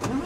Mm-hmm.